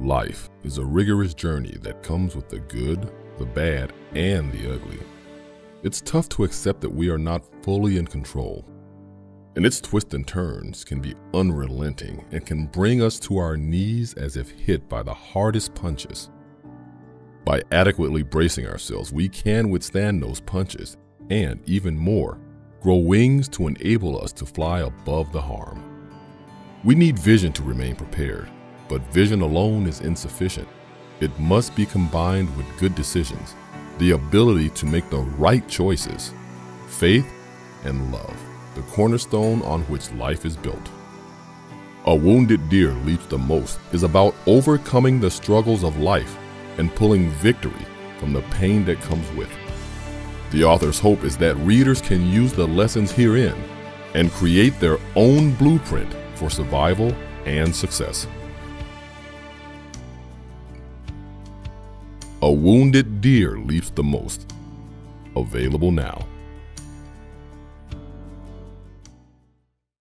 Life is a rigorous journey that comes with the good, the bad, and the ugly. It's tough to accept that we are not fully in control. And its twists and turns can be unrelenting and can bring us to our knees as if hit by the hardest punches. By adequately bracing ourselves, we can withstand those punches and, even more, grow wings to enable us to fly above the harm. We need vision to remain prepared but vision alone is insufficient. It must be combined with good decisions, the ability to make the right choices, faith, and love, the cornerstone on which life is built. A Wounded Deer Leaps the Most is about overcoming the struggles of life and pulling victory from the pain that comes with it. The author's hope is that readers can use the lessons herein and create their own blueprint for survival and success. A Wounded Deer Leaps the Most. Available now.